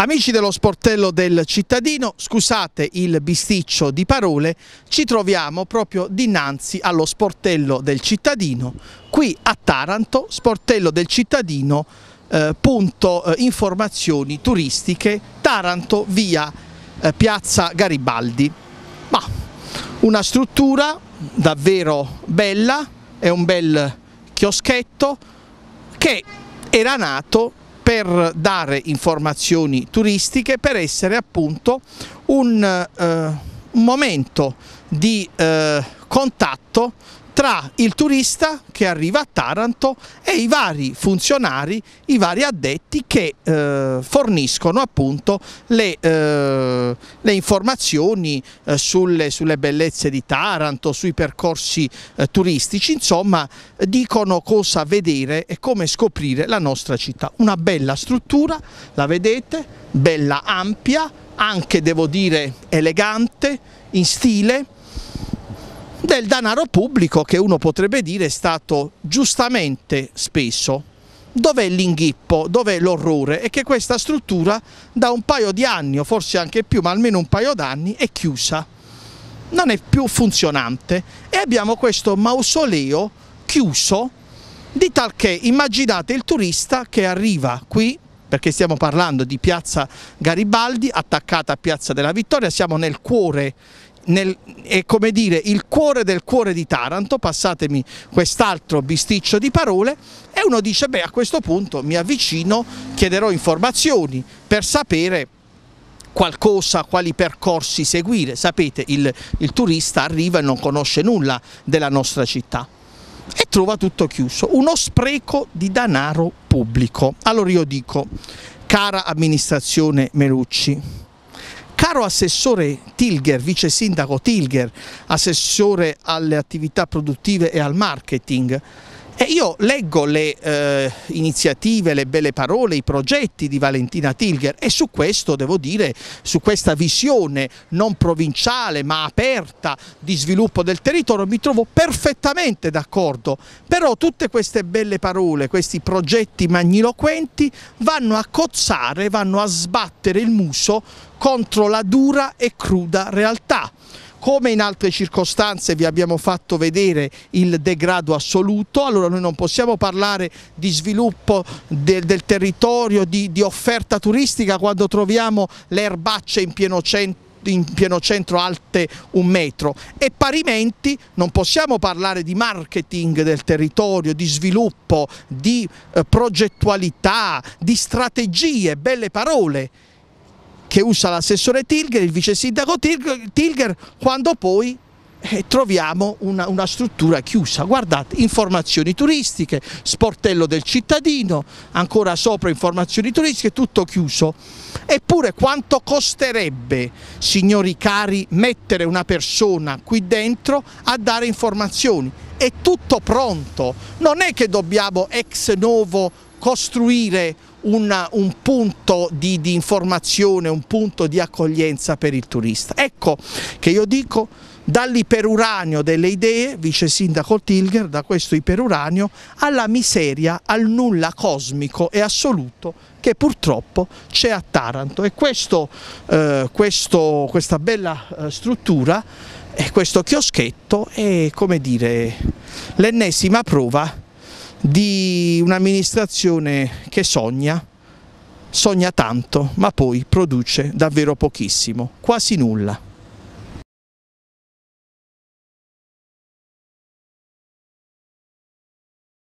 Amici dello sportello del cittadino, scusate il bisticcio di parole, ci troviamo proprio dinanzi allo sportello del cittadino, qui a Taranto, sportello del cittadino, eh, punto eh, informazioni turistiche, Taranto via eh, Piazza Garibaldi. Ma una struttura davvero bella, è un bel chioschetto che era nato per dare informazioni turistiche, per essere appunto un, eh, un momento di eh, contatto tra il turista che arriva a Taranto e i vari funzionari, i vari addetti che eh, forniscono appunto le, eh, le informazioni eh, sulle, sulle, bellezze di Taranto, sui percorsi eh, turistici, insomma dicono cosa vedere e come scoprire la nostra città. Una bella struttura, la vedete, bella ampia, anche devo dire elegante, in stile, del denaro pubblico che uno potrebbe dire è stato giustamente speso. Dov'è l'inghippo, dov'è l'orrore? È che questa struttura da un paio di anni, o forse anche più, ma almeno un paio d'anni, è chiusa. Non è più funzionante e abbiamo questo mausoleo chiuso di tal che immaginate il turista che arriva qui perché stiamo parlando di piazza Garibaldi attaccata a piazza della Vittoria, siamo nel cuore nel, è come dire il cuore del cuore di Taranto, passatemi quest'altro bisticcio di parole, e uno dice beh a questo punto mi avvicino, chiederò informazioni per sapere qualcosa, quali percorsi seguire. Sapete, il, il turista arriva e non conosce nulla della nostra città e trova tutto chiuso, uno spreco di denaro pubblico. Allora io dico, cara amministrazione Melucci, Caro assessore Tilger, vice sindaco Tilger, assessore alle attività produttive e al marketing, e io leggo le eh, iniziative, le belle parole, i progetti di Valentina Tilger e su questo devo dire, su questa visione non provinciale ma aperta di sviluppo del territorio mi trovo perfettamente d'accordo, però tutte queste belle parole, questi progetti magniloquenti vanno a cozzare, vanno a sbattere il muso contro la dura e cruda realtà come in altre circostanze vi abbiamo fatto vedere il degrado assoluto, allora noi non possiamo parlare di sviluppo del, del territorio, di, di offerta turistica quando troviamo le erbacce in pieno centro in pieno centro alte un metro. E parimenti non possiamo parlare di marketing del territorio, di sviluppo, di eh, progettualità, di strategie, belle parole che usa l'assessore Tilger, il vice sindaco Tilger, quando poi eh, troviamo una, una, struttura chiusa. Guardate, informazioni turistiche, sportello del cittadino, ancora sopra informazioni turistiche, tutto chiuso. Eppure quanto costerebbe, signori cari, mettere una persona qui dentro a dare informazioni? È tutto pronto, non è che dobbiamo ex novo costruire una, un punto di, di informazione, un punto di accoglienza per il turista. Ecco che io dico dall'iperuranio delle idee, vice sindaco Tilger, da questo iperuranio, alla miseria, al nulla cosmico e assoluto che purtroppo c'è a Taranto e questo, eh, questo, questa bella eh, struttura e questo chioschetto è come dire l'ennesima prova di un'amministrazione che sogna, sogna tanto ma poi produce davvero pochissimo, quasi nulla.